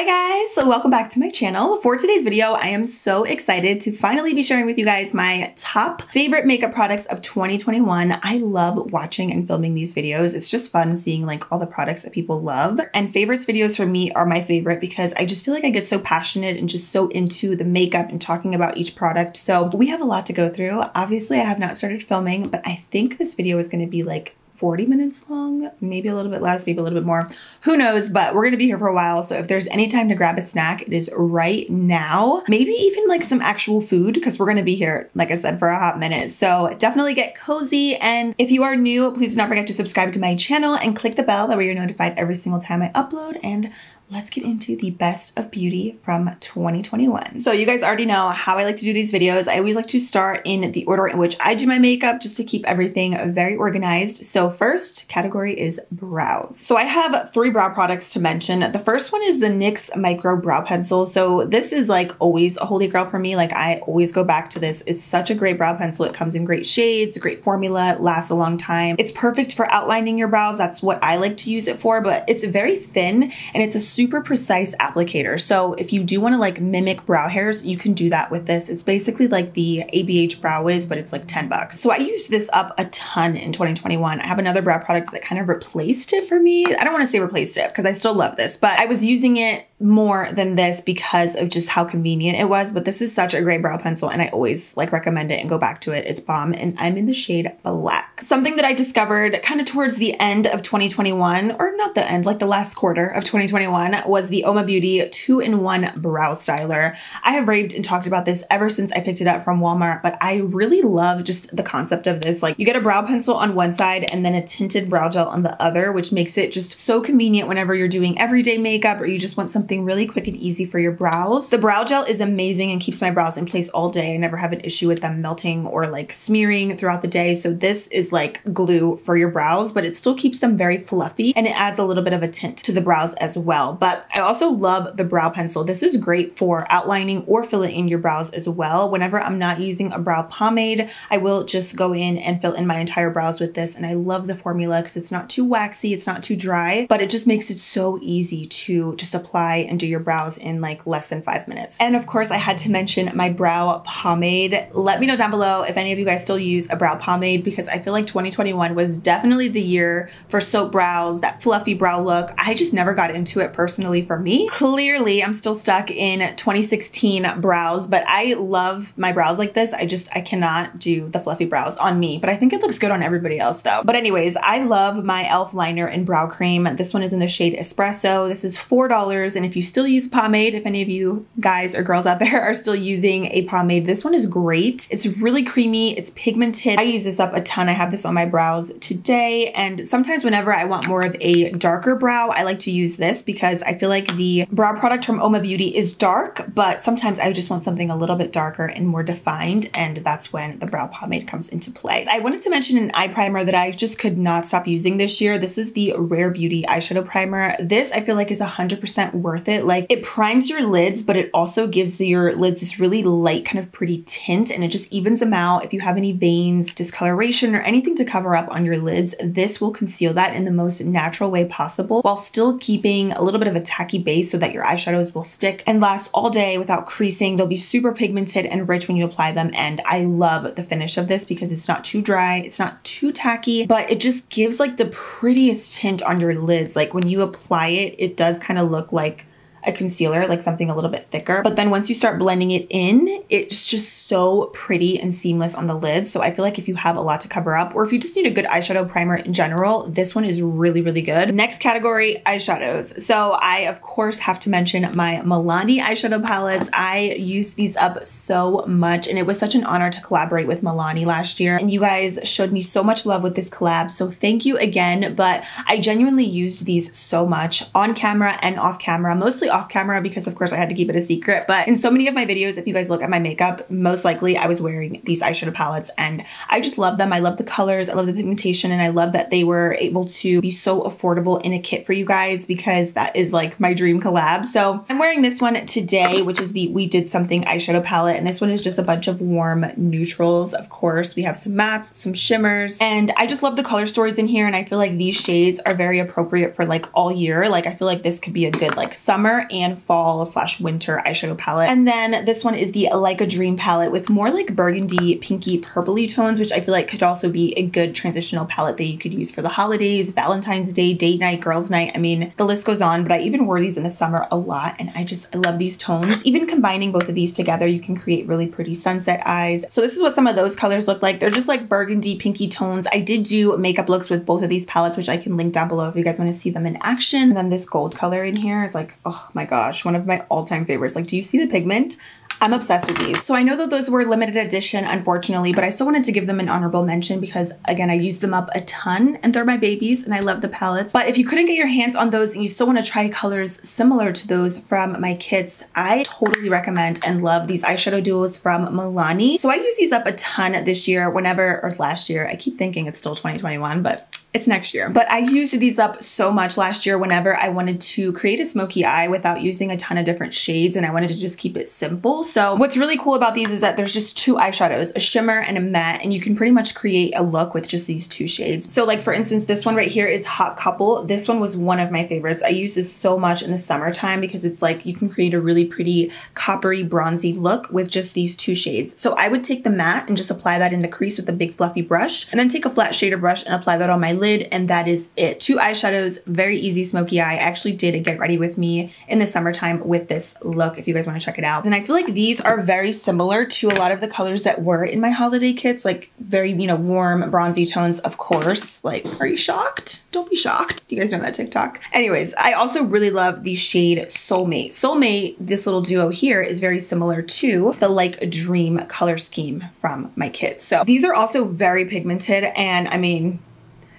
Hi guys, so welcome back to my channel. For today's video, I am so excited to finally be sharing with you guys my top favorite makeup products of 2021. I love watching and filming these videos. It's just fun seeing like all the products that people love. And favorites videos for me are my favorite because I just feel like I get so passionate and just so into the makeup and talking about each product. So we have a lot to go through. Obviously, I have not started filming, but I think this video is gonna be like 40 minutes long, maybe a little bit less, maybe a little bit more. Who knows? But we're gonna be here for a while. So if there's any time to grab a snack, it is right now. Maybe even like some actual food because we're gonna be here, like I said, for a hot minute. So definitely get cozy. And if you are new, please do not forget to subscribe to my channel and click the bell that way you're notified every single time I upload. And let's get into the best of beauty from 2021. So you guys already know how I like to do these videos. I always like to start in the order in which I do my makeup just to keep everything very organized. So first category is brows. So I have three brow products to mention. The first one is the NYX Micro Brow Pencil. So this is like always a holy grail for me. Like I always go back to this. It's such a great brow pencil. It comes in great shades, great formula, lasts a long time. It's perfect for outlining your brows. That's what I like to use it for, but it's very thin and it's a super precise applicator. So if you do want to like mimic brow hairs, you can do that with this. It's basically like the ABH Brow Wiz, but it's like 10 bucks. So I used this up a ton in 2021. I have another brow product that kind of replaced it for me. I don't want to say replaced it because I still love this, but I was using it more than this because of just how convenient it was. But this is such a great brow pencil and I always like recommend it and go back to it. It's bomb and I'm in the shade black. Something that I discovered kind of towards the end of 2021 or not the end, like the last quarter of 2021 was the Uoma Beauty two-in-one brow styler. I have raved and talked about this ever since I picked it up from Walmart, but I really love just the concept of this. Like you get a brow pencil on one side and then a tinted brow gel on the other, which makes it just so convenient whenever you're doing everyday makeup or you just want something something really quick and easy for your brows. The brow gel is amazing and keeps my brows in place all day. I never have an issue with them melting or like smearing throughout the day. So this is like glue for your brows, but it still keeps them very fluffy and it adds a little bit of a tint to the brows as well. But I also love the brow pencil. This is great for outlining or filling in your brows as well. Whenever I'm not using a brow pomade, I will just go in and fill in my entire brows with this. And I love the formula because it's not too waxy, it's not too dry, but it just makes it so easy to just apply and do your brows in like less than five minutes. And of course, I had to mention my brow pomade. Let me know down below if any of you guys still use a brow pomade because I feel like 2021 was definitely the year for soap brows, that fluffy brow look. I just never got into it personally for me. Clearly, I'm still stuck in 2016 brows, but I love my brows like this. I just, I cannot do the fluffy brows on me, but I think it looks good on everybody else though. But anyways, I love my e.l.f. liner and brow cream. This one is in the shade Espresso. This is $4 and if you still use pomade, if any of you guys or girls out there are still using a pomade, this one is great. It's really creamy, it's pigmented. I use this up a ton. I have this on my brows today. And sometimes whenever I want more of a darker brow, I like to use this because I feel like the brow product from Uoma Beauty is dark, but sometimes I just want something a little bit darker and more defined. And that's when the brow pomade comes into play. I wanted to mention an eye primer that I just could not stop using this year. This is the Rare Beauty eyeshadow primer. This I feel like is 100% worth worth it. Like it primes your lids, but it also gives your lids this really light kind of pretty tint and it just evens them out. If you have any veins, discoloration, or anything to cover up on your lids, this will conceal that in the most natural way possible while still keeping a little bit of a tacky base so that your eyeshadows will stick and last all day without creasing. They'll be super pigmented and rich when you apply them. And I love the finish of this because it's not too dry, it's not too tacky, but it just gives like the prettiest tint on your lids. Like when you apply it, it does kind of look like a concealer, like something a little bit thicker. But then once you start blending it in, it's just so pretty and seamless on the lids. So I feel like if you have a lot to cover up or if you just need a good eyeshadow primer in general, this one is really, really good. Next category, eyeshadows. So I, of course, have to mention my Milani eyeshadow palettes. I used these up so much and it was such an honor to collaborate with Milani last year. And you guys showed me so much love with this collab. So thank you again. But I genuinely used these so much on camera and off camera, mostly off camera because of course I had to keep it a secret. But in so many of my videos, if you guys look at my makeup, most likely I was wearing these eyeshadow palettes and I just love them. I love the colors, I love the pigmentation, and I love that they were able to be so affordable in a kit for you guys because that is like my dream collab. So I'm wearing this one today, which is the We Did Something eyeshadow palette. And this one is just a bunch of warm neutrals. Of course, we have some mattes, some shimmers, and I just love the color stories in here. And I feel like these shades are very appropriate for like all year. Like I feel like this could be a good like summer and fall slash winter eyeshadow palette. And then this one is the Like a Dream palette with more like burgundy, pinky, purpley tones, which I feel like could also be a good transitional palette that you could use for the holidays, Valentine's Day, date night, girls night. I mean, the list goes on, but I even wore these in the summer a lot. And I just, I love these tones. Even combining both of these together, you can create really pretty sunset eyes. So this is what some of those colors look like. They're just like burgundy, pinky tones. I did do makeup looks with both of these palettes, which I can link down below if you guys want to see them in action. And then this gold color in here is like, oh Oh my gosh, one of my all-time favorites. Like, do you see the pigment? I'm obsessed with these. So I know that those were limited edition, unfortunately, but I still wanted to give them an honorable mention because again, I use them up a ton and they're my babies and I love the palettes. But if you couldn't get your hands on those and you still want to try colors similar to those from my kits, I totally recommend and love these eyeshadow duos from Milani. So I use these up a ton this year whenever, or last year, I keep thinking it's still 2021, but it's next year. But I used these up so much last year whenever I wanted to create a smoky eye without using a ton of different shades and I wanted to just keep it simple. So what's really cool about these is that there's just two eyeshadows, a shimmer and a matte, and you can pretty much create a look with just these two shades. So like for instance, this one right here is Hot Couple. This one was one of my favorites. I use this so much in the summertime because it's like you can create a really pretty coppery bronzy look with just these two shades. So I would take the matte and just apply that in the crease with a big fluffy brush and then take a flat shader brush and apply that on my lid and that is it. Two eyeshadows, very easy smoky eye. I actually did a get ready with me in the summertime with this look if you guys want to check it out. And I feel like these are very similar to a lot of the colors that were in my holiday kits, like very, you know, warm bronzy tones, of course. Like, are you shocked? Don't be shocked. Do you guys know that TikTok? Anyways, I also really love the shade Soulmate. Soulmate, this little duo here is very similar to the Like Dream color scheme from my kits. So these are also very pigmented and I mean,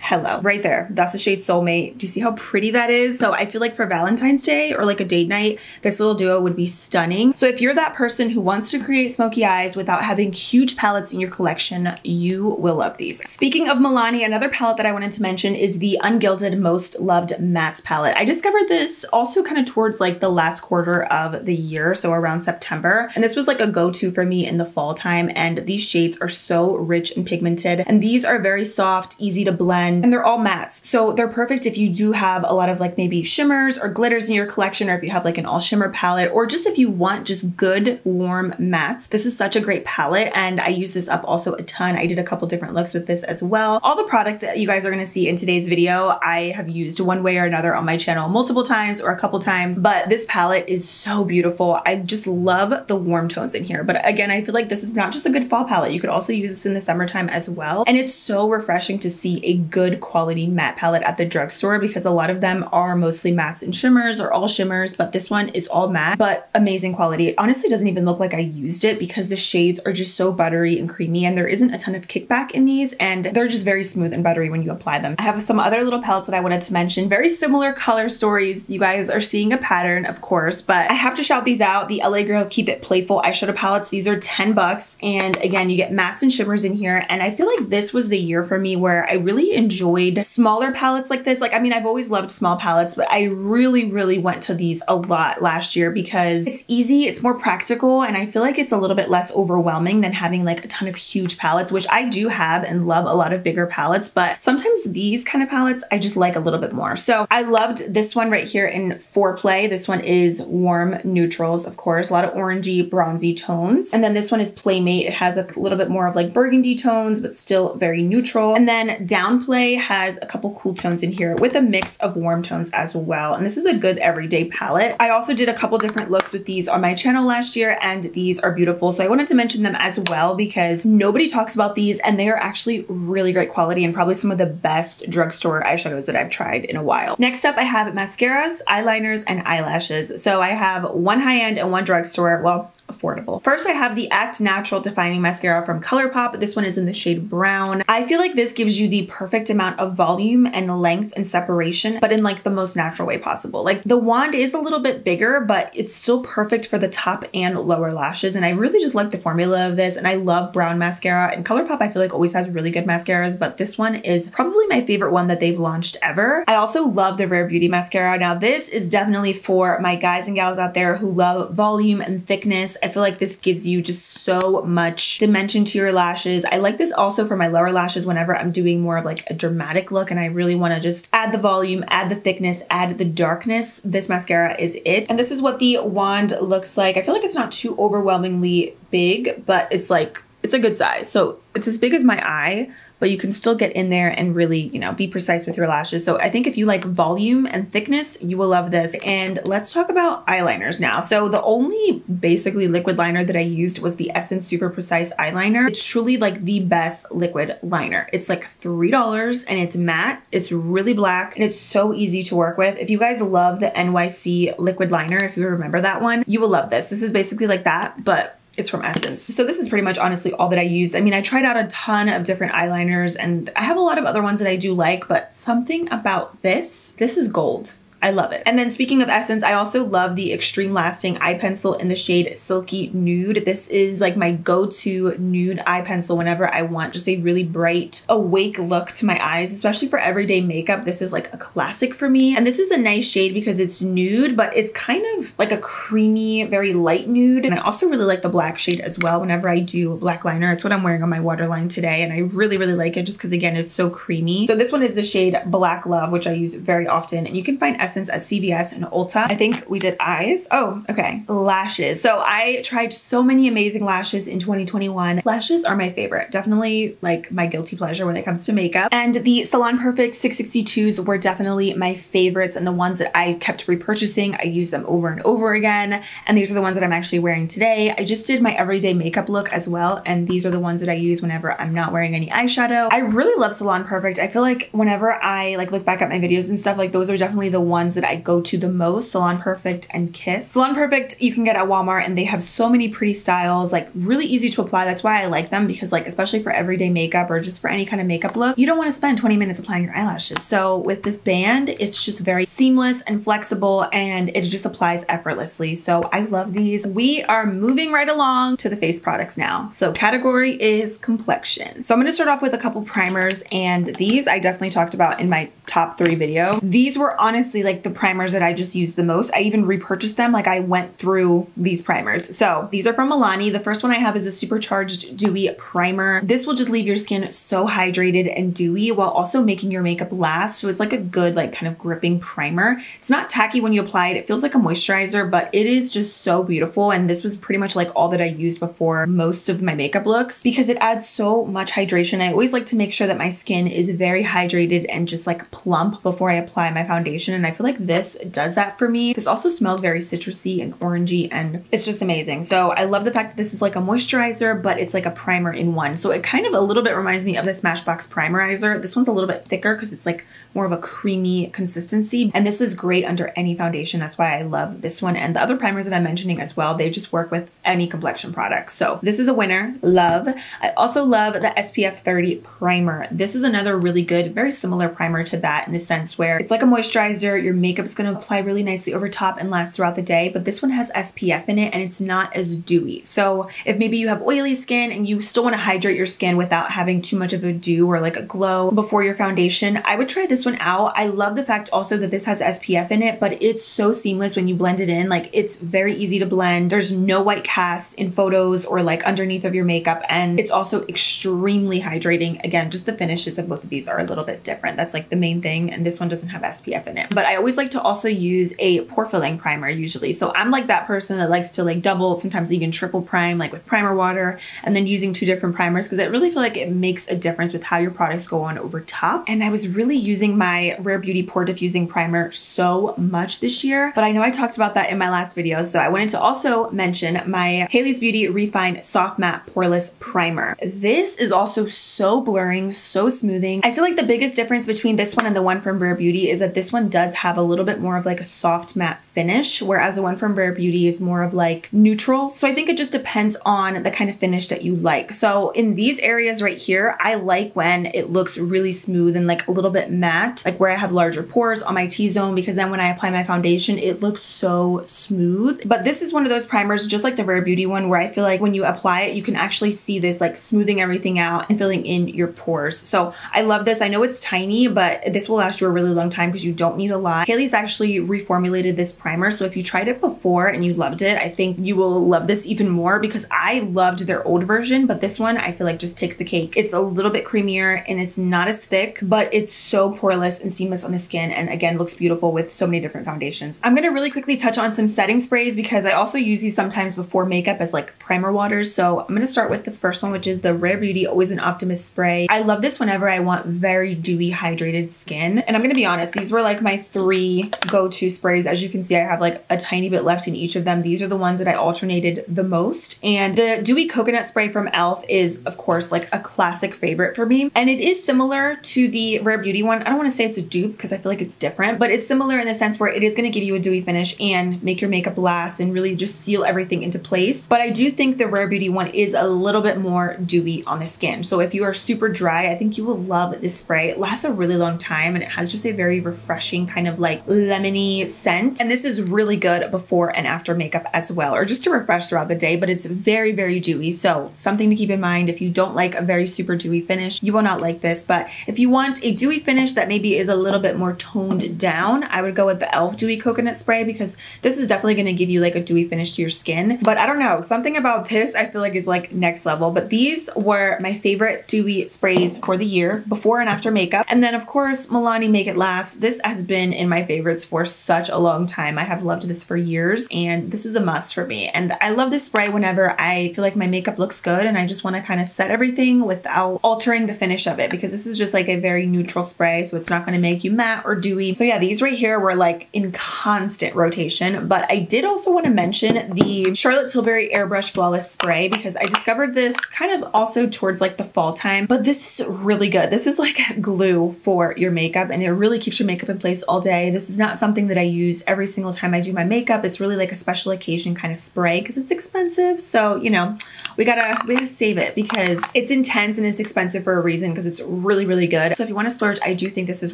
hello. Right there. That's the shade soulmate. Do you see how pretty that is? So i feel like for valentine's day or like a date night this little duo would be stunning. So if you're that person who wants to create smoky eyes without having huge palettes in your collection you will love these. Speaking of milani another palette that i wanted to mention is the ungilded most loved mattes palette. I discovered this also kind of towards like the last quarter of the year so around september. And this was like a go-to for me in the fall time. And these shades are so rich and pigmented. And these are very soft easy to blend and they're all mattes. So they're perfect if you do have a lot of like maybe shimmers or glitters in your collection or if you have like an all shimmer palette or just if you want just good warm mattes. This is such a great palette and I use this up also a ton. I did a couple different looks with this as well. All the products that you guys are gonna see in today's video, I have used one way or another on my channel multiple times or a couple times, but this palette is so beautiful. I just love the warm tones in here. But again, I feel like this is not just a good fall palette. You could also use this in the summertime as well. And it's so refreshing to see a good good quality matte palette at the drugstore because a lot of them are mostly mattes and shimmers or all shimmers, but this one is all matte, but amazing quality. It honestly doesn't even look like I used it because the shades are just so buttery and creamy and there isn't a ton of kickback in these and they're just very smooth and buttery when you apply them. I have some other little palettes that I wanted to mention, very similar color stories. You guys are seeing a pattern, of course, but I have to shout these out. The LA Girl Keep It Playful eyeshadow palettes. These are 10 bucks. And again, you get mattes and shimmers in here. And I feel like this was the year for me where I really enjoyed enjoyed smaller palettes like this. Like, I mean, I've always loved small palettes, but I really, really went to these a lot last year because it's easy, it's more practical, and I feel like it's a little bit less overwhelming than having like a ton of huge palettes, which I do have and love a lot of bigger palettes, but sometimes these kind of palettes I just like a little bit more. So I loved this one right here in Foreplay. This one is warm neutrals, of course, a lot of orangey, bronzy tones. And then this one is Playmate. It has a little bit more of like burgundy tones, but still very neutral. And then Downplay has a couple cool tones in here with a mix of warm tones as well. And this is a good everyday palette. I also did a couple different looks with these on my channel last year and these are beautiful. So I wanted to mention them as well because nobody talks about these and they are actually really great quality and probably some of the best drugstore eyeshadows that I've tried in a while. Next up, I have mascaras, eyeliners, and eyelashes. So I have one high-end and one drugstore. Well, affordable. First, I have the Act Natural Defining Mascara from ColourPop. This one is in the shade brown. I feel like this gives you the perfect amount of volume and length and separation, but in like the most natural way possible. Like the wand is a little bit bigger, but it's still perfect for the top and lower lashes. And I really just like the formula of this. And I love brown mascara and ColourPop I feel like always has really good mascaras, but this one is probably my favorite one that they've launched ever. I also love the Rare Beauty mascara. Now this is definitely for my guys and gals out there who love volume and thickness I feel like this gives you just so much dimension to your lashes. I like this also for my lower lashes whenever I'm doing more of like a dramatic look and I really want to just add the volume, add the thickness, add the darkness. This mascara is it. And this is what the wand looks like. I feel like it's not too overwhelmingly big, but it's like, it's a good size. So it's as big as my eye, but you can still get in there and really, you know, be precise with your lashes. So I think if you like volume and thickness, you will love this. And let's talk about eyeliners now. So the only basically liquid liner that I used was the Essence Super Precise Eyeliner. It's truly like the best liquid liner. It's like $3 and it's matte. It's really black and it's so easy to work with. If you guys love the NYC liquid liner, if you remember that one, you will love this. This is basically like that, but it's from Essence. So this is pretty much honestly all that I used. I mean, I tried out a ton of different eyeliners and I have a lot of other ones that I do like, but something about this, this is gold. I love it. And then speaking of Essence, I also love the Extreme Lasting eye pencil in the shade Silky Nude. This is like my go-to nude eye pencil whenever I want just a really bright, awake look to my eyes, especially for everyday makeup. This is like a classic for me. And this is a nice shade because it's nude, but it's kind of like a creamy, very light nude. And I also really like the black shade as well whenever I do black liner. It's what I'm wearing on my waterline today. And I really, really like it just because again, it's so creamy. So this one is the shade Black Love, which I use very often. And you can find Essence Essence at CVS and Ulta. I think we did eyes. Oh, okay. Lashes. So I tried so many amazing lashes in 2021. Lashes are my favorite. Definitely like my guilty pleasure when it comes to makeup. And the Salon Perfect 662s were definitely my favorites and the ones that I kept repurchasing. I use them over and over again. And these are the ones that I'm actually wearing today. I just did my everyday makeup look as well. And these are the ones that I use whenever I'm not wearing any eyeshadow. I really love Salon Perfect. I feel like whenever I like look back at my videos and stuff, like those are definitely the ones ones that I go to the most, Salon Perfect and Kiss. Salon Perfect you can get at Walmart and they have so many pretty styles, like really easy to apply. That's why I like them because like especially for everyday makeup or just for any kind of makeup look, you don't want to spend 20 minutes applying your eyelashes. So with this band, it's just very seamless and flexible and it just applies effortlessly. So I love these. We are moving right along to the face products now. So category is complexion. So I'm going to start off with a couple primers and these I definitely talked about in my top three video. These were honestly like the primers that I just use the most. I even repurchased them. Like I went through these primers. So these are from Milani. The first one I have is a supercharged dewy primer. This will just leave your skin so hydrated and dewy while also making your makeup last. So it's like a good like kind of gripping primer. It's not tacky when you apply it. It feels like a moisturizer, but it is just so beautiful. And this was pretty much like all that I used before most of my makeup looks because it adds so much hydration. I always like to make sure that my skin is very hydrated and just like plump before I apply my foundation. And I feel like this does that for me. This also smells very citrusy and orangey and it's just amazing. So I love the fact that this is like a moisturizer, but it's like a primer in one. So it kind of a little bit reminds me of the Smashbox Primerizer. This one's a little bit thicker because it's like more of a creamy consistency. And this is great under any foundation. That's why I love this one. And the other primers that I'm mentioning as well, they just work with any complexion product. So this is a winner, love. I also love the SPF 30 primer. This is another really good, very similar primer to that in the sense where it's like a moisturizer, your makeup's gonna apply really nicely over top and last throughout the day, but this one has SPF in it and it's not as dewy. So if maybe you have oily skin and you still wanna hydrate your skin without having too much of a dew or like a glow before your foundation, I would try this one out. I love the fact also that this has SPF in it, but it's so seamless when you blend it in. Like it's very easy to blend. There's no white cast in photos or like underneath of your makeup. And it's also extremely hydrating. Again, just the finishes of both of these are a little bit different. That's like the main thing and this one doesn't have SPF in it. But I always like to also use a pore filling primer usually. So I'm like that person that likes to like double, sometimes even triple prime like with primer water and then using two different primers because I really feel like it makes a difference with how your products go on over top. And I was really using my Rare Beauty Pore Diffusing Primer so much this year, but I know I talked about that in my last video. So I wanted to also mention my Haley's Beauty Refine Soft Matte Poreless Primer. This is also so blurring, so smoothing. I feel like the biggest difference between this one and the one from Rare Beauty is that this one does have a little bit more of like a soft matte finish, whereas the one from Rare Beauty is more of like neutral. So I think it just depends on the kind of finish that you like. So in these areas right here, I like when it looks really smooth and like a little bit matte, like where I have larger pores on my T-zone, because then when I apply my foundation, it looks so smooth. But this is one of those primers, just like the Rare Beauty one, where I feel like when you apply it, you can actually see this like smoothing everything out and filling in your pores. So I love this. I know it's tiny, but this will last you a really long time because you don't need a lot. Haley's actually reformulated this primer. So if you tried it before and you loved it, I think you will love this even more because I loved their old version, but this one I feel like just takes the cake. It's a little bit creamier and it's not as thick, but it's so poreless and seamless on the skin. And again, looks beautiful with so many different foundations. I'm gonna really quickly touch on some setting sprays because I also use these sometimes before makeup as like primer waters. So I'm gonna start with the first one, which is the Rare Beauty Always an Optimist Spray. I love this whenever I want very dewy, hydrated skin. And I'm gonna be honest, these were like my three go-to sprays. As you can see, I have like a tiny bit left in each of them. These are the ones that I alternated the most. And the Dewy Coconut Spray from e.l.f. is, of course, like a classic favorite for me. And it is similar to the Rare Beauty one. I don't wanna say it's a dupe because I feel like it's different, but it's similar in the sense where it is gonna give you a dewy finish and make your makeup last and really just seal everything into place. But I do think the Rare Beauty one is a little bit more dewy on the skin. So if you are super dry, I think you will love this spray. It lasts a really long time and it has just a very refreshing kind of like lemony scent. And this is really good before and after makeup as well, or just to refresh throughout the day, but it's very, very dewy. So something to keep in mind if you don't like a very super dewy finish, you will not like this. But if you want a dewy finish that maybe is a little bit more toned down, I would go with the e.l.f. Dewy Coconut Spray because this is definitely going to give you like a dewy finish to your skin. But I don't know, something about this I feel like is like next level. But these were my favorite dewy sprays for the year before and after makeup. And then of course, Milani Make It Last. This has been in my favorites for such a long time. I have loved this for years and this is a must for me. And I love this spray whenever I feel like my makeup looks good and I just want to kind of set everything without altering the finish of it because this is just like a very neutral spray. So it's not going to make you matte or dewy. So yeah, these right here were like in constant rotation. But I did also want to mention the Charlotte Tilbury Airbrush Flawless Spray because I discovered this kind of also towards like the fall time. But this is really good. This is like glue for your makeup and it really keeps your makeup in place all day. This is not something that I use every single time I do my makeup. It's really like a special occasion kind of spray because it's expensive. So, you know, we gotta, we gotta save it because it's intense and it's expensive for a reason because it's really, really good. So if you want to splurge, I do think this is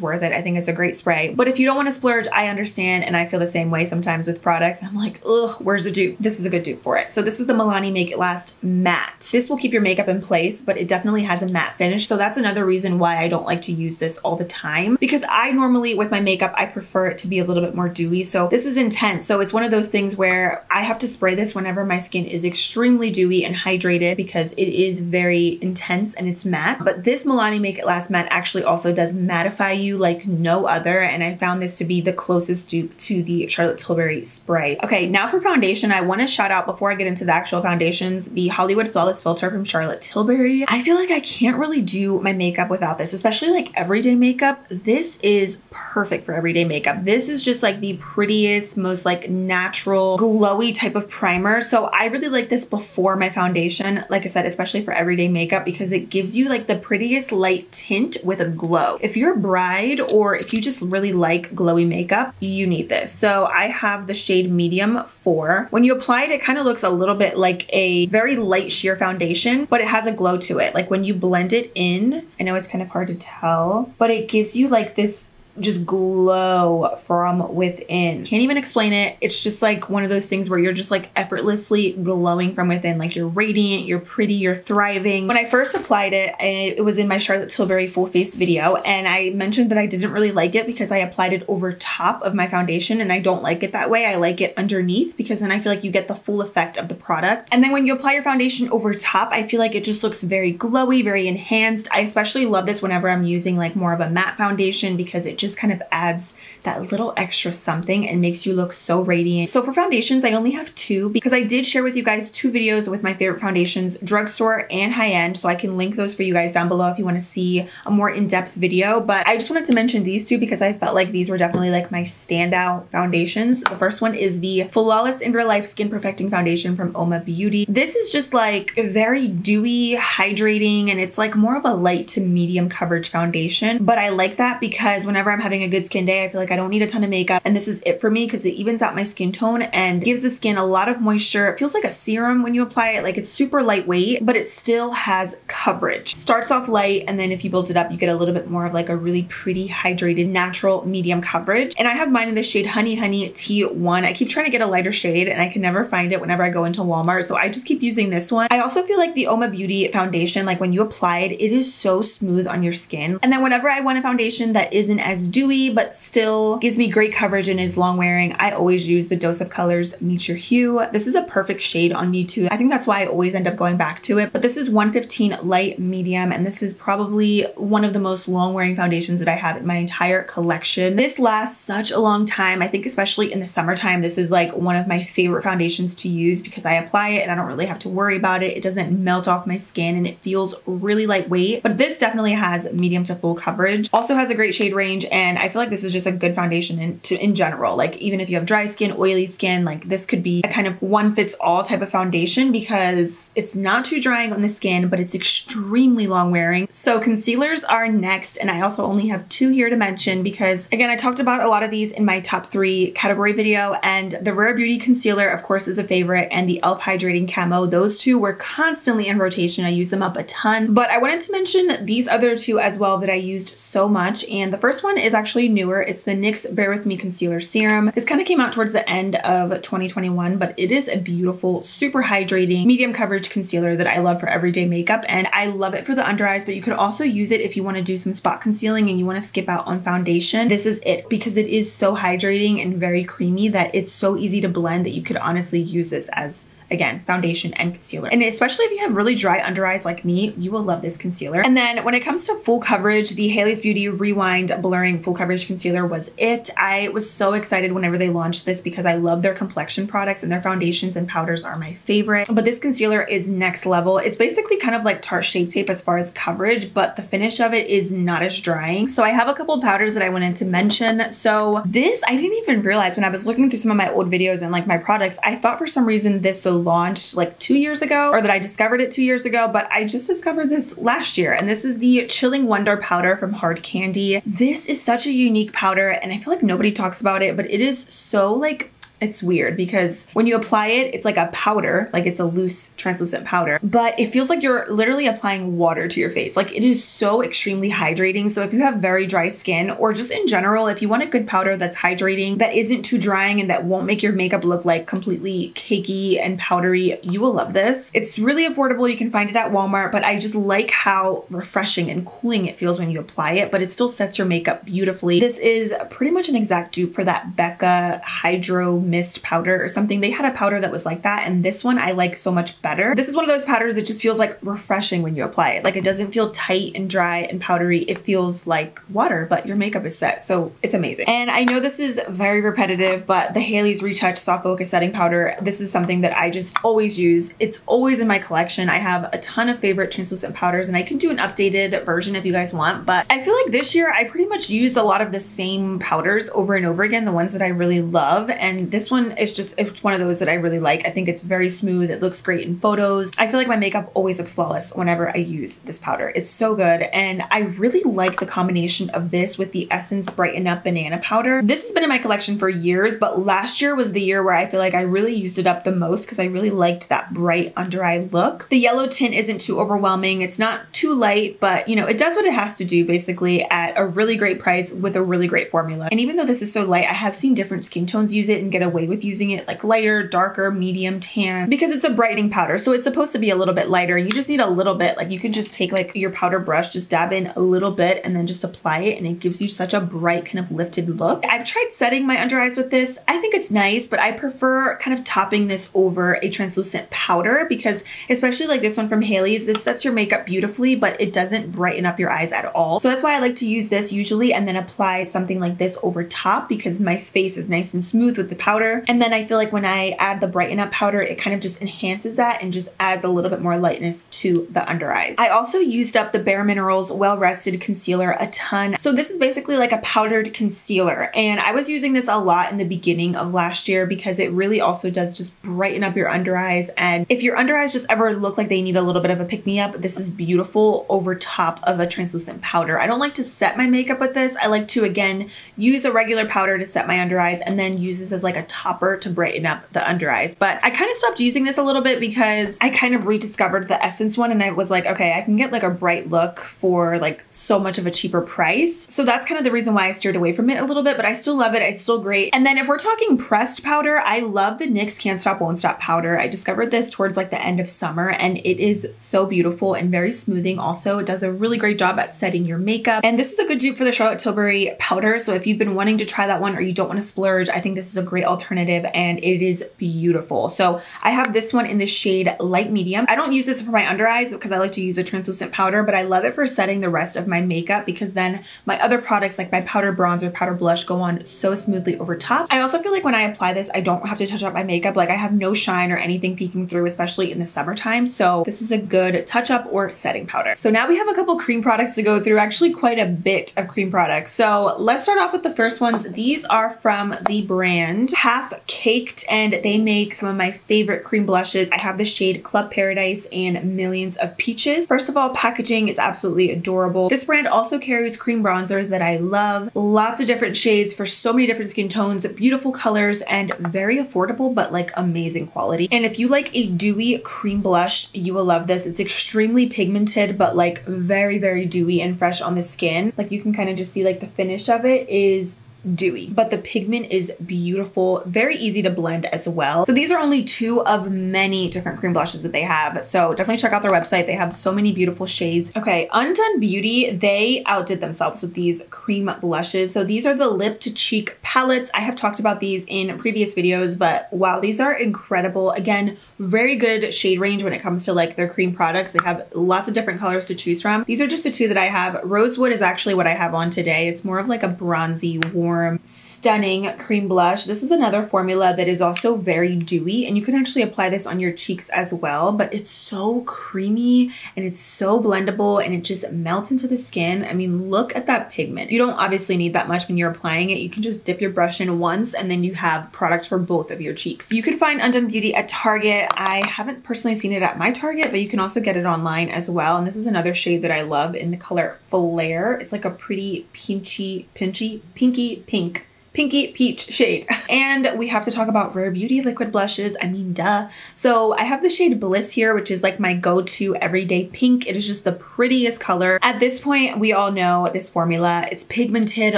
worth it. I think it's a great spray. But if you don't want to splurge, I understand and I feel the same way sometimes with products. I'm like, ugh, where's the dupe? This is a good dupe for it. So this is the Milani Make It Last Matte. This will keep your makeup in place, but it definitely has a matte finish. So that's another reason why I don't like to use this all the time because I normally with my makeup, I prefer it to be a little bit more dewy. So this is intense. So it's one of those things where I have to spray this whenever my skin is extremely dewy and hydrated because it is very intense and it's matte. But this Milani Make It Last Matte actually also does mattify you like no other. And I found this to be the closest dupe to the Charlotte Tilbury spray. Okay, now for foundation, I want to shout out before I get into the actual foundations, the Hollywood Flawless Filter from Charlotte Tilbury. I feel like I can't really do my makeup without this, especially like everyday makeup. This is perfect for everyday makeup. This is just like the prettiest, most like natural, glowy type of primer. So I really like this before my foundation, like I said, especially for everyday makeup because it gives you like the prettiest light tint with a glow. If you're bride or if you just really like glowy makeup, you need this. So I have the shade medium four. When you apply it, it kind of looks a little bit like a very light sheer foundation, but it has a glow to it. Like when you blend it in, I know it's kind of hard to tell, but it gives you like this just glow from within. Can't even explain it. It's just like one of those things where you're just like effortlessly glowing from within. Like you're radiant, you're pretty, you're thriving. When I first applied it, it was in my Charlotte Tilbury full face video and I mentioned that I didn't really like it because I applied it over top of my foundation and I don't like it that way. I like it underneath because then I feel like you get the full effect of the product. And then when you apply your foundation over top, I feel like it just looks very glowy, very enhanced. I especially love this whenever I'm using like more of a matte foundation because it just kind of adds that little extra something and makes you look so radiant. So for foundations, I only have two because I did share with you guys two videos with my favorite foundations, drugstore and high-end. So I can link those for you guys down below if you want to see a more in-depth video. But I just wanted to mention these two because I felt like these were definitely like my standout foundations. The first one is the Flawless in Real Life Skin Perfecting Foundation from Uoma Beauty. This is just like very dewy, hydrating, and it's like more of a light to medium coverage foundation. But I like that because whenever I'm I'm having a good skin day. I feel like I don't need a ton of makeup. And this is it for me because it evens out my skin tone and gives the skin a lot of moisture. It feels like a serum when you apply it. Like it's super lightweight, but it still has coverage. Starts off light and then if you build it up, you get a little bit more of like a really pretty hydrated natural medium coverage. And I have mine in the shade Honey Honey T1. I keep trying to get a lighter shade and I can never find it whenever I go into Walmart. So I just keep using this one. I also feel like the Uoma Beauty foundation, like when you apply it, it is so smooth on your skin. And then whenever I want a foundation that isn't as dewy, but still gives me great coverage and is long wearing, I always use the Dose of Colors Meet Your Hue. This is a perfect shade on me too. I think that's why I always end up going back to it. But this is 115 light medium, and this is probably one of the most long wearing foundations that I have in my entire collection. This lasts such a long time. I think especially in the summertime, this is like one of my favorite foundations to use because I apply it and I don't really have to worry about it. It doesn't melt off my skin and it feels really lightweight, but this definitely has medium to full coverage. Also has a great shade range and I feel like this is just a good foundation in, to, in general. Like even if you have dry skin, oily skin, like this could be a kind of one fits all type of foundation because it's not too drying on the skin, but it's extremely long wearing. So concealers are next and I also only have two here to mention because again, I talked about a lot of these in my top three category video and the Rare Beauty concealer of course is a favorite and the e.l.f. Hydrating Camo. Those two were constantly in rotation. I use them up a ton, but I wanted to mention these other two as well that I used so much. And the first one is actually newer. It's the NYX Bare With Me Concealer Serum. This kind of came out towards the end of 2021, but it is a beautiful, super hydrating, medium coverage concealer that I love for everyday makeup. And I love it for the under eyes, but you could also use it if you want to do some spot concealing and you want to skip out on foundation. This is it because it is so hydrating and very creamy that it's so easy to blend that you could honestly use this as again, foundation and concealer. And especially if you have really dry under eyes like me, you will love this concealer. And then when it comes to full coverage, the Haley's Beauty Rewind Blurring Full Coverage Concealer was it. I was so excited whenever they launched this because I love their complexion products and their foundations and powders are my favorite. But this concealer is next level. It's basically kind of like Tarte Shape Tape as far as coverage, but the finish of it is not as drying. So I have a couple powders that I wanted to mention. So this, I didn't even realize when I was looking through some of my old videos and like my products, I thought for some reason this launched like two years ago or that I discovered it two years ago, but I just discovered this last year. And this is the Chilling Wonder powder from Hard Candy. This is such a unique powder and I feel like nobody talks about it, but it is so like it's weird because when you apply it, it's like a powder, like it's a loose translucent powder, but it feels like you're literally applying water to your face. Like it is so extremely hydrating. So if you have very dry skin or just in general, if you want a good powder that's hydrating, that isn't too drying and that won't make your makeup look like completely cakey and powdery, you will love this. It's really affordable. You can find it at Walmart, but I just like how refreshing and cooling it feels when you apply it, but it still sets your makeup beautifully. This is pretty much an exact dupe for that Becca Hydra mist powder or something. They had a powder that was like that, and this one I like so much better. This is one of those powders that just feels like refreshing when you apply it. Like it doesn't feel tight and dry and powdery. It feels like water, but your makeup is set, so it's amazing. And I know this is very repetitive, but the Haley's Retouch Soft Focus Setting Powder, this is something that I just always use. It's always in my collection. I have a ton of favorite translucent powders, and I can do an updated version if you guys want, but I feel like this year I pretty much used a lot of the same powders over and over again, the ones that I really love, and this one is just, it's one of those that I really like. I think it's very smooth. It looks great in photos. I feel like my makeup always looks flawless whenever I use this powder. It's so good. And I really like the combination of this with the Essence Brighten Up Banana Powder. This has been in my collection for years, but last year was the year where I feel like I really used it up the most because I really liked that bright under eye look. The yellow tint isn't too overwhelming. It's not too light, but you know, it does what it has to do basically at a really great price with a really great formula. And even though this is so light, I have seen different skin tones use it and get away with using it like lighter, darker, medium, tan, because it's a brightening powder. So it's supposed to be a little bit lighter. You just need a little bit, like you can just take like your powder brush, just dab in a little bit and then just apply it and it gives you such a bright kind of lifted look. I've tried setting my under eyes with this. I think it's nice, but I prefer kind of topping this over a translucent powder because especially like this one from Haley's, this sets your makeup beautifully, but it doesn't brighten up your eyes at all. So that's why I like to use this usually and then apply something like this over top because my face is nice and smooth with the powder powder. And then I feel like when I add the Brighten Up powder, it kind of just enhances that and just adds a little bit more lightness to the under eyes. I also used up the Bare Minerals Well Rested Concealer a ton. So this is basically like a powdered concealer. And I was using this a lot in the beginning of last year because it really also does just brighten up your under eyes. And if your under eyes just ever look like they need a little bit of a pick me up, this is beautiful over top of a translucent powder. I don't like to set my makeup with this. I like to, again, use a regular powder to set my under eyes and then use this as like a topper to brighten up the under eyes. But I kind of stopped using this a little bit because I kind of rediscovered the Essence one and I was like, okay, I can get like a bright look for like so much of a cheaper price. So that's kind of the reason why I steered away from it a little bit, but I still love it. It's still great. And then if we're talking pressed powder, I love the NYX Can't Stop Won't Stop powder. I discovered this towards like the end of summer and it is so beautiful and very smoothing also. It does a really great job at setting your makeup. And this is a good dupe for the Charlotte Tilbury powder. So if you've been wanting to try that one or you don't want to splurge, I think this is a great alternative and it is beautiful. So I have this one in the shade light medium. I don't use this for my under eyes because I like to use a translucent powder, but I love it for setting the rest of my makeup because then my other products like my powder bronzer, powder blush go on so smoothly over top. I also feel like when I apply this, I don't have to touch up my makeup. Like I have no shine or anything peeking through, especially in the summertime. So this is a good touch up or setting powder. So now we have a couple cream products to go through, actually quite a bit of cream products. So let's start off with the first ones. These are from the brand Half Caked and they make some of my favorite cream blushes. I have the shade Club Paradise and Millions of Peaches. First of all, packaging is absolutely adorable. This brand also carries cream bronzers that I love. Lots of different shades for so many different skin tones, beautiful colors, and very affordable, but like amazing quality. And if you like a dewy cream blush, you will love this. It's extremely pigmented, but like very, very dewy and fresh on the skin. Like you can kind of just see like the finish of it is dewy, but the pigment is beautiful, very easy to blend as well. So these are only two of many different cream blushes that they have. So definitely check out their website. They have so many beautiful shades. Okay, Undone Beauty, they outdid themselves with these cream blushes. So these are the lip to cheek palettes. I have talked about these in previous videos, but wow, these are incredible. Again, very good shade range when it comes to like their cream products. They have lots of different colors to choose from. These are just the two that I have. Rosewood is actually what I have on today. It's more of like a bronzy, warm, warm, stunning cream blush. This is another formula that is also very dewy and you can actually apply this on your cheeks as well, but it's so creamy and it's so blendable and it just melts into the skin. I mean, look at that pigment. You don't obviously need that much when you're applying it. You can just dip your brush in once and then you have product for both of your cheeks. You can find Undone Beauty at Target. I haven't personally seen it at my Target, but you can also get it online as well. And this is another shade that I love in the color Flare. It's like a pretty pinchy, pinchy, pinky pink pinky peach shade. And we have to talk about Rare Beauty liquid blushes. I mean, duh. So I have the shade Bliss here, which is like my go-to everyday pink. It is just the prettiest color. At this point, we all know this formula. It's pigmented,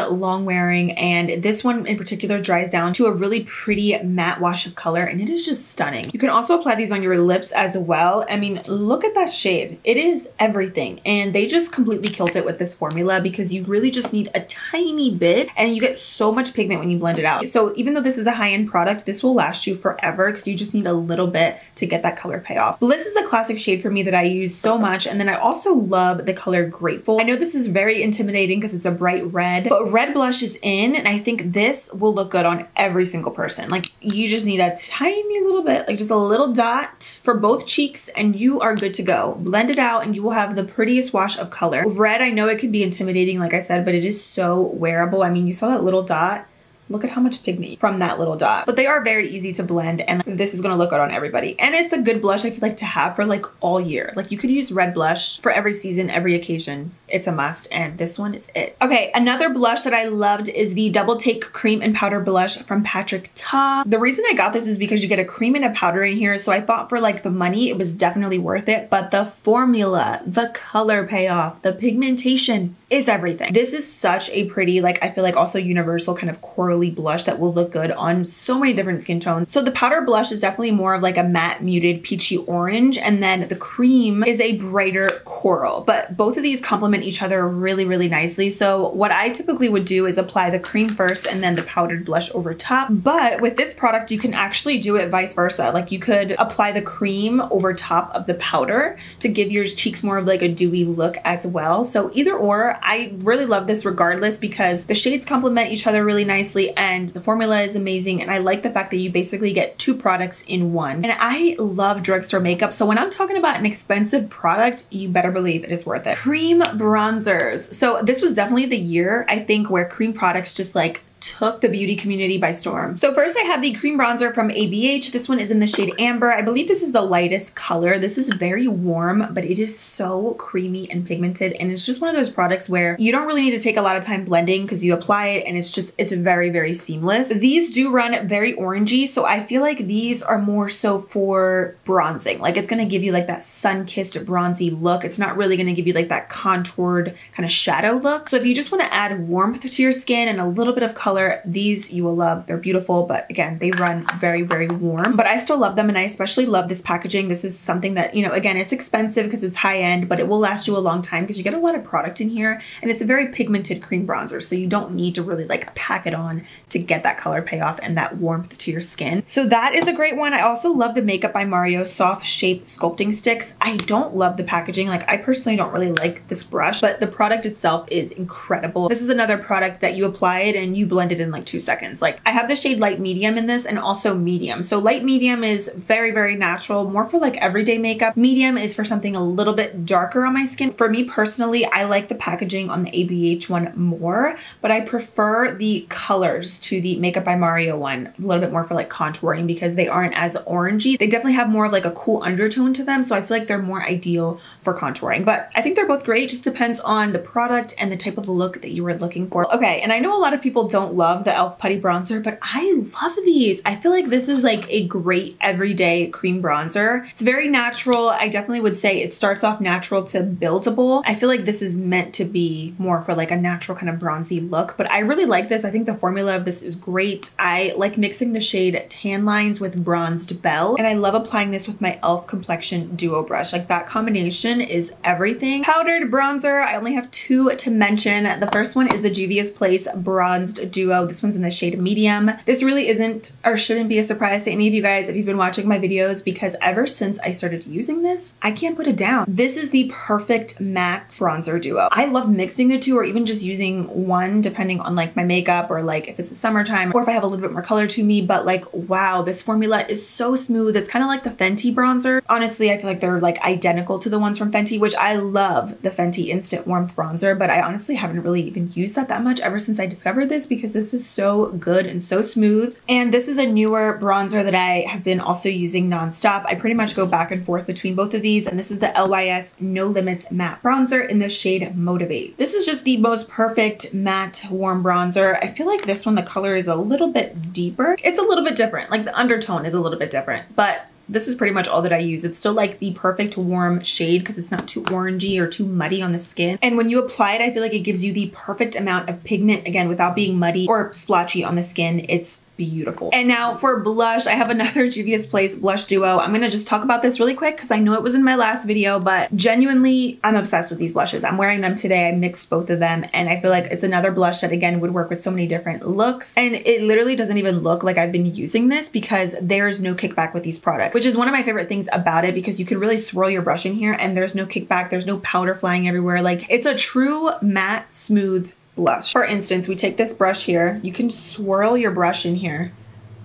long wearing, and this one in particular dries down to a really pretty matte wash of color, and it is just stunning. You can also apply these on your lips as well. I mean, look at that shade. It is everything, and they just completely killed it with this formula because you really just need a tiny bit, and you get so much pigment when you blend it out. So even though this is a high-end product, this will last you forever because you just need a little bit to get that color payoff. Bliss is a classic shade for me that I use so much. And then I also love the color Grateful. I know this is very intimidating because it's a bright red, but red blush is in and I think this will look good on every single person. Like you just need a tiny little bit, like just a little dot for both cheeks and you are good to go. Blend it out and you will have the prettiest wash of color. Red, I know it can be intimidating, like I said, but it is so wearable. I mean, you saw that little dot Look at how much pigment from that little dot. But they are very easy to blend and this is gonna look good on everybody. And it's a good blush I feel like to have for like all year. Like you could use red blush for every season, every occasion. It's a must and this one is it. Okay, another blush that I loved is the Double Take Cream and Powder Blush from Patrick Ta. The reason I got this is because you get a cream and a powder in here. So I thought for like the money, it was definitely worth it. But the formula, the color payoff, the pigmentation, is everything. This is such a pretty, like I feel like also universal kind of corally blush that will look good on so many different skin tones. So the powder blush is definitely more of like a matte muted peachy orange and then the cream is a brighter coral. But both of these complement each other really, really nicely. So what I typically would do is apply the cream first and then the powdered blush over top. But with this product, you can actually do it vice versa. Like you could apply the cream over top of the powder to give your cheeks more of like a dewy look as well. So either or, I really love this regardless because the shades complement each other really nicely and the formula is amazing. And I like the fact that you basically get two products in one. And I love drugstore makeup. So when I'm talking about an expensive product, you better believe it is worth it. Cream bronzers. So this was definitely the year I think where cream products just like took the beauty community by storm. So first I have the cream bronzer from ABH. This one is in the shade Amber. I believe this is the lightest color. This is very warm, but it is so creamy and pigmented. And it's just one of those products where you don't really need to take a lot of time blending because you apply it and it's just, it's very, very seamless. These do run very orangey. So I feel like these are more so for bronzing. Like it's going to give you like that sun-kissed bronzy look. It's not really going to give you like that contoured kind of shadow look. So if you just want to add warmth to your skin and a little bit of color color. These you will love. They're beautiful, but again, they run very, very warm. But I still love them and I especially love this packaging. This is something that, you know, again, it's expensive because it's high end, but it will last you a long time because you get a lot of product in here and it's a very pigmented cream bronzer. So you don't need to really like pack it on to get that color payoff and that warmth to your skin. So that is a great one. I also love the Makeup by Mario Soft Shape Sculpting Sticks. I don't love the packaging. Like I personally don't really like this brush, but the product itself is incredible. This is another product that you apply it and you blend blend it in like two seconds. Like I have the shade light medium in this and also medium. So light medium is very, very natural, more for like everyday makeup. Medium is for something a little bit darker on my skin. For me personally, I like the packaging on the ABH one more, but I prefer the colors to the Makeup by Mario one a little bit more for like contouring because they aren't as orangey. They definitely have more of like a cool undertone to them. So I feel like they're more ideal for contouring, but I think they're both great. It just depends on the product and the type of look that you were looking for. Okay. And I know a lot of people don't love the e.l.f. Putty Bronzer, but I love these. I feel like this is like a great everyday cream bronzer. It's very natural. I definitely would say it starts off natural to buildable. I feel like this is meant to be more for like a natural kind of bronzy look, but I really like this. I think the formula of this is great. I like mixing the shade Tan Lines with Bronzed bell, and I love applying this with my e.l.f. Complexion Duo Brush. Like that combination is everything. Powdered bronzer, I only have two to mention. The first one is the Juvia's Place Bronzed Duo Duo. This one's in the shade medium. This really isn't or shouldn't be a surprise to any of you guys if you've been watching my videos because ever since I started using this, I can't put it down. This is the perfect matte bronzer duo. I love mixing the two or even just using one depending on like my makeup or like if it's the summertime or if I have a little bit more color to me. But like, wow, this formula is so smooth. It's kind of like the Fenty bronzer. Honestly, I feel like they're like identical to the ones from Fenty, which I love the Fenty Instant Warmth Bronzer, but I honestly haven't really even used that that much ever since I discovered this because because this is so good and so smooth. And this is a newer bronzer that I have been also using nonstop. I pretty much go back and forth between both of these. And this is the LYS No Limits Matte Bronzer in the shade Motivate. This is just the most perfect matte warm bronzer. I feel like this one, the color is a little bit deeper. It's a little bit different. Like the undertone is a little bit different, but this is pretty much all that I use. It's still like the perfect warm shade because it's not too orangey or too muddy on the skin. And when you apply it, I feel like it gives you the perfect amount of pigment, again, without being muddy or splotchy on the skin. It's beautiful. And now for blush, I have another Juvia's Place blush duo. I'm gonna just talk about this really quick because I know it was in my last video, but genuinely, I'm obsessed with these blushes. I'm wearing them today. I mixed both of them and I feel like it's another blush that again would work with so many different looks. And it literally doesn't even look like I've been using this because there's no kickback with these products, which is one of my favorite things about it because you can really swirl your brush in here and there's no kickback. There's no powder flying everywhere. Like it's a true matte, smooth blush. For instance, we take this brush here, you can swirl your brush in here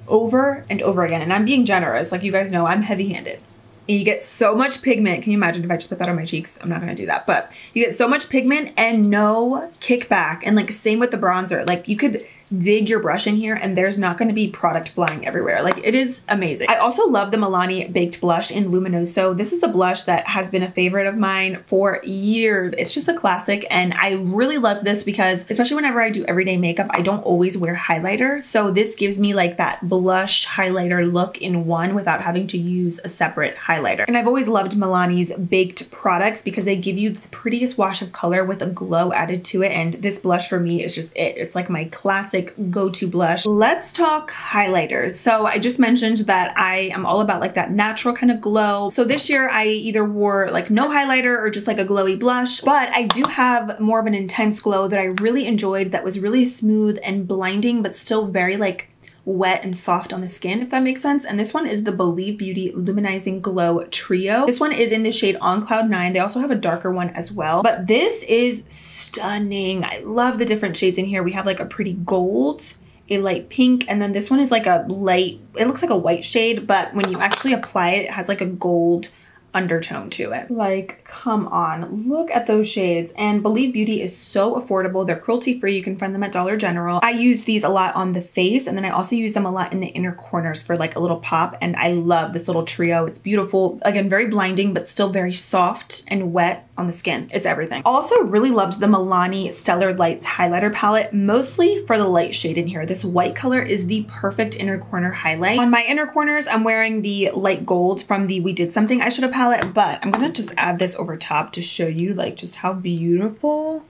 over and over again. And I'm being generous, like you guys know, I'm heavy handed. And you get so much pigment. Can you imagine if I just put that on my cheeks? I'm not gonna do that, but you get so much pigment and no kickback. And like same with the bronzer. Like you could dig your brush in here and there's not going to be product flying everywhere. Like it is amazing. I also love the Milani Baked Blush in Luminoso. This is a blush that has been a favorite of mine for years. It's just a classic and I really love this because especially whenever I do everyday makeup, I don't always wear highlighter. So this gives me like that blush highlighter look in one without having to use a separate highlighter. And I've always loved Milani's baked products because they give you the prettiest wash of color with a glow added to it. And this blush for me is just it. It's like my classic classic go-to blush. Let's talk highlighters. So I just mentioned that I am all about like that natural kind of glow. So this year I either wore like no highlighter or just like a glowy blush, but I do have more of an intense glow that I really enjoyed that was really smooth and blinding, but still very like wet and soft on the skin, if that makes sense. And this one is the Believe Beauty Luminizing Glow Trio. This one is in the shade On Cloud 9. They also have a darker one as well. But this is stunning. I love the different shades in here. We have like a pretty gold, a light pink, and then this one is like a light, it looks like a white shade, but when you actually apply it, it has like a gold undertone to it. Like, come on, look at those shades. And Believe Beauty is so affordable. They're cruelty free. You can find them at Dollar General. I use these a lot on the face and then I also use them a lot in the inner corners for like a little pop. And I love this little trio. It's beautiful. Again, very blinding, but still very soft and wet on the skin. It's everything. Also really loved the Milani Stellar Lights highlighter palette, mostly for the light shade in here. This white color is the perfect inner corner highlight. On my inner corners, I'm wearing the light gold from the We Did Something I Should Have palette, but I'm gonna just add this over top to show you like just how beautiful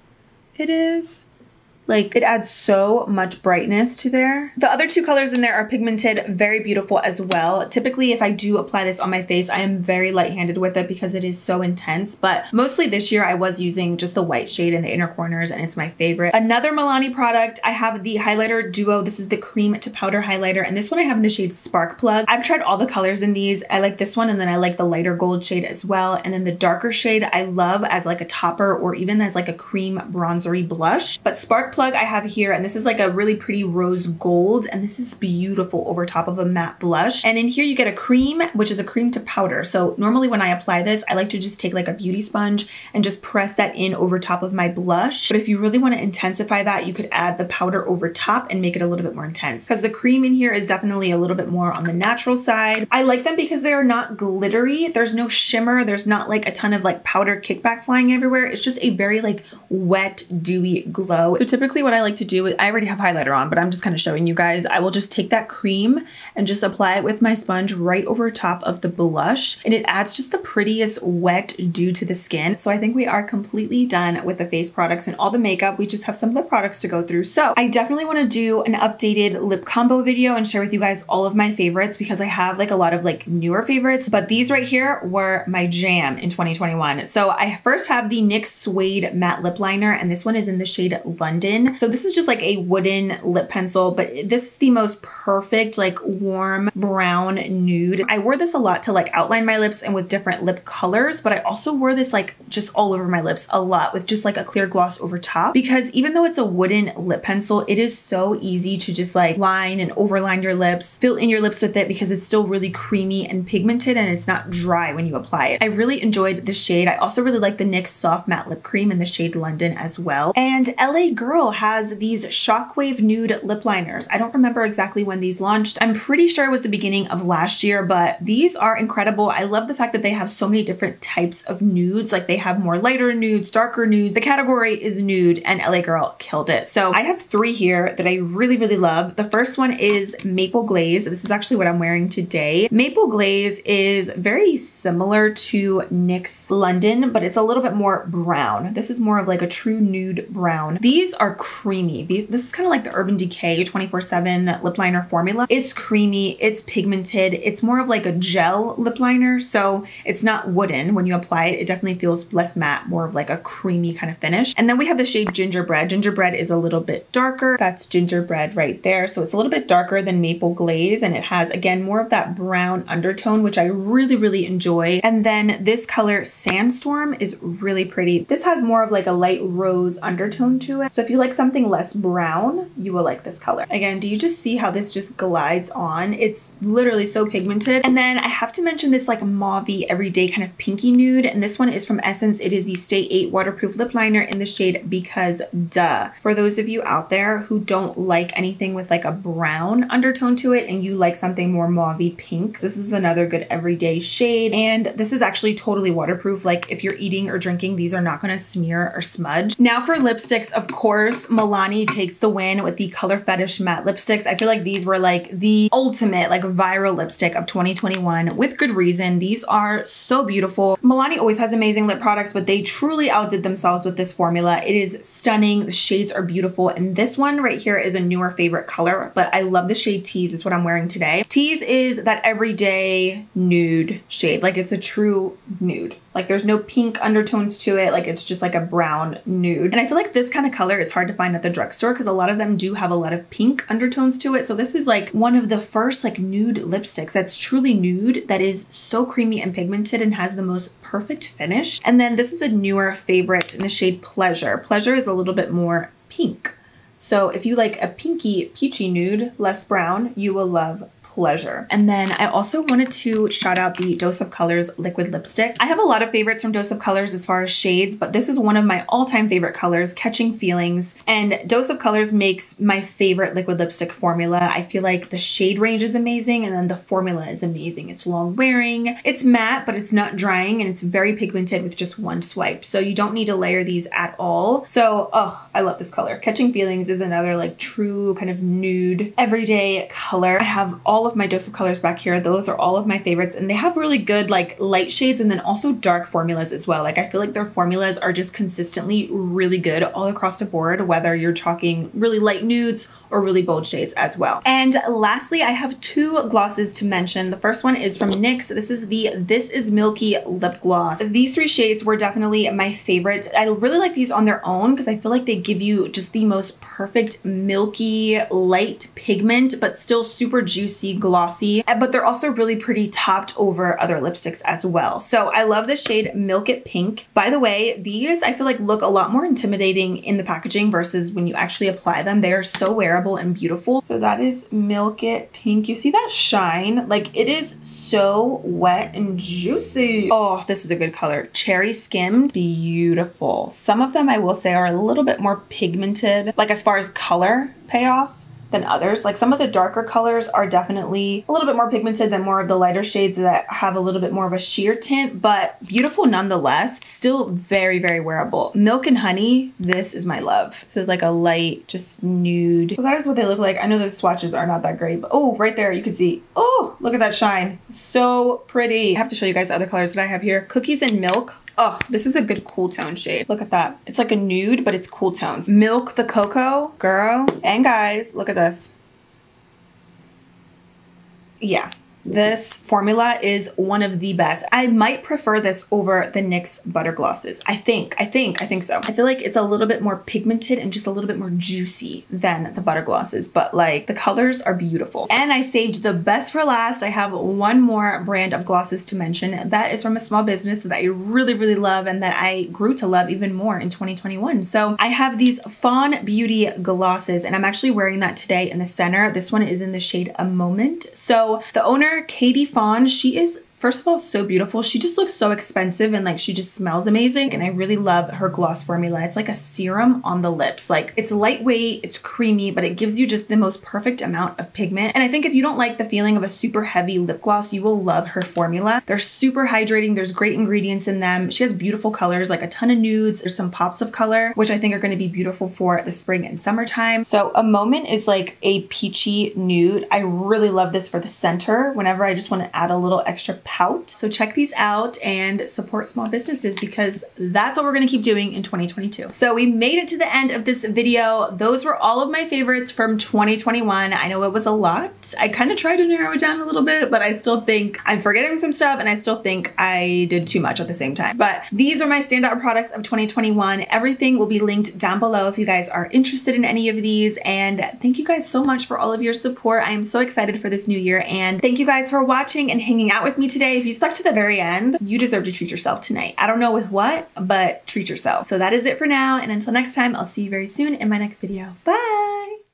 it is. Like it adds so much brightness to there. The other two colors in there are pigmented, very beautiful as well. Typically, if I do apply this on my face, I am very light-handed with it because it is so intense. But mostly this year, I was using just the white shade in the inner corners and it's my favorite. Another Milani product, I have the highlighter duo. This is the cream to powder highlighter. And this one I have in the shade Spark Plug. I've tried all the colors in these. I like this one and then I like the lighter gold shade as well. And then the darker shade I love as like a topper or even as like a cream bronzery blush. But Spark plug I have here, and this is like a really pretty rose gold, and this is beautiful over top of a matte blush. And in here you get a cream, which is a cream to powder. So normally when I apply this, I like to just take like a beauty sponge and just press that in over top of my blush. But if you really want to intensify that, you could add the powder over top and make it a little bit more intense. Because the cream in here is definitely a little bit more on the natural side. I like them because they are not glittery. There's no shimmer. There's not like a ton of like powder kickback flying everywhere. It's just a very like wet, dewy glow. So typically what I like to do, I already have highlighter on, but I'm just kind of showing you guys. I will just take that cream and just apply it with my sponge right over top of the blush. And it adds just the prettiest wet dew to the skin. So I think we are completely done with the face products and all the makeup. We just have some lip products to go through. So I definitely want to do an updated lip combo video and share with you guys all of my favorites because I have like a lot of like newer favorites, but these right here were my jam in 2021. So I first have the NYX Suede Matte Lip Liner and this one is in the shade London. So this is just like a wooden lip pencil, but this is the most perfect like warm brown nude. I wore this a lot to like outline my lips and with different lip colors, but I also wore this like just all over my lips a lot with just like a clear gloss over top because even though it's a wooden lip pencil, it is so easy to just like line and overline your lips, fill in your lips with it because it's still really creamy and pigmented and it's not dry when you apply it. I really enjoyed the shade. I also really like the NYX Soft Matte Lip Cream in the shade London as well. And LA Girl has these Shockwave Nude lip liners. I don't remember exactly when these launched. I'm pretty sure it was the beginning of last year, but these are incredible. I love the fact that they have so many different types of nudes. Like they have more lighter nudes, darker nudes. The category is nude and LA Girl killed it. So I have three here that I really, really love. The first one is Maple Glaze. This is actually what I'm wearing today. Maple Glaze is very similar to NYX London, but it's a little bit more brown. This is more of like a true nude brown. These are creamy. These, this is kind of like the Urban Decay 24-7 lip liner formula. It's creamy, it's pigmented, it's more of like a gel lip liner, so it's not wooden. When you apply it, it definitely feels less matte, more of like a creamy kind of finish. And then we have the shade Gingerbread. Gingerbread is a little bit darker. That's Gingerbread right there. So it's a little bit darker than Maple Glaze, and it has, again, more of that brown undertone, which I really, really enjoy. And then this color, Sandstorm, is really pretty. This has more of like a light rose undertone to it. So if you like something something less brown, you will like this color. Again, do you just see how this just glides on? It's literally so pigmented. And then I have to mention this like mauve everyday kind of pinky nude. And this one is from Essence. It is the Stay 8 waterproof lip liner in the shade Because Duh. For those of you out there who don't like anything with like a brown undertone to it and you like something more mauve pink, this is another good everyday shade. And this is actually totally waterproof. Like if you're eating or drinking, these are not gonna smear or smudge. Now for lipsticks, of course, Milani takes the win with the Color Fetish matte lipsticks. I feel like these were like the ultimate like viral lipstick of 2021 with good reason. These are so beautiful. Milani always has amazing lip products, but they truly outdid themselves with this formula. It is stunning. The shades are beautiful. And this one right here is a newer favorite color, but I love the shade Tease. It's what I'm wearing today. Tease is that everyday nude shade. Like it's a true nude Like there's no pink undertones to it. Like it's just like a brown nude. And I feel like this kind of color is hard to find at the drugstore because a lot of them do have a lot of pink undertones to it. So this is like one of the first like nude lipsticks that's truly nude that is so creamy and pigmented and has the most perfect finish. And then this is a newer favorite in the shade Pleasure. Pleasure is a little bit more pink. So if you like a pinky peachy nude, less brown, you will love pleasure. And then I also wanted to shout out the Dose of Colors liquid lipstick. I have a lot of favorites from Dose of Colors as far as shades, but this is one of my all-time favorite colors, Catching Feelings. And Dose of Colors makes my favorite liquid lipstick formula. I feel like the shade range is amazing and then the formula is amazing. It's long wearing, it's matte, but it's not drying and it's very pigmented with just one swipe. So you don't need to layer these at all. So, oh, I love this color. Catching Feelings is another like true kind of nude everyday color. I have all of my dose of colors back here. Those are all of my favorites and they have really good like light shades and then also dark formulas as well. Like I feel like their formulas are just consistently really good all across the board, whether you're talking really light nudes or really bold shades as well. And lastly, I have two glosses to mention. The first one is from NYX. This is the This Is Milky Lip Gloss. These three shades were definitely my favorite. I really like these on their own because I feel like they give you just the most perfect milky light pigment, but still super juicy, glossy, eh, but they're also really pretty topped over other lipsticks as well. So I love the shade Milk It Pink. By the way, these I feel like look a lot more intimidating in the packaging versus when you actually apply them. They are so wearable wearable and beautiful. So that is Milk It Pink. You see that shine? Like it is so wet and juicy. Oh, this is a good color. Cherry skimmed, beautiful. Some of them I will say are a little bit more pigmented, like as far as color payoff than others. Like some of the darker colors are definitely a little bit more pigmented than more of the lighter shades that have a little bit more of a sheer tint, but beautiful nonetheless. Still very, very wearable. Milk and Honey, this is my love. This is like a light, just nude. So that is what they look like. I know those swatches are not that great, but oh, right there you can see, oh, look at that shine. So pretty. I have to show you guys the other colors that I have here. Cookies and Milk Oh, this is a good cool tone shade. Look at that. It's like a nude, but it's cool tones. Milk the Cocoa, girl. And guys, look at this. Yeah, this formula is one of the best. I might prefer this over the NYX Butter Glosses. I think, I think, I think so. I feel like it's a little bit more pigmented and just a little bit more juicy than the Butter Glosses, but like the colors are beautiful. And I saved the best for last. I have one more brand of glosses to mention. That is from a small business that I really, really love and that I grew to love even more in 2021. So I have these Fawn Beauty glosses and I'm actually wearing that today in the center. This one is in the shade A Moment. So the owner Katie Fawn, she is First of all, so beautiful. She just looks so expensive and like she just smells amazing. And I really love her gloss formula. It's like a serum on the lips. Like it's lightweight, it's creamy, but it gives you just the most perfect amount of pigment. And I think if you don't like the feeling of a super heavy lip gloss, you will love her formula. They're super hydrating. There's great ingredients in them. She has beautiful colors, like a ton of nudes. There's some pops of color, which I think are gonna be beautiful for the spring and summertime. So a moment is like a peachy nude. I really love this for the center whenever I just wanna add a little extra So check these out and support small businesses because that's what we're gonna keep doing in 2022. So we made it to the end of this video. Those were all of my favorites from 2021. I know it was a lot. I kind of tried to narrow it down a little bit, but I still think I'm forgetting some stuff and I still think I did too much at the same time. But these are my standout products of 2021. Everything will be linked down below if you guys are interested in any of these. And thank you guys so much for all of your support. I am so excited for this new year. And thank you guys for watching and hanging out with me If you stuck to the very end, you deserve to treat yourself tonight. I don't know with what, but treat yourself. So that is it for now. And until next time, I'll see you very soon in my next video. Bye.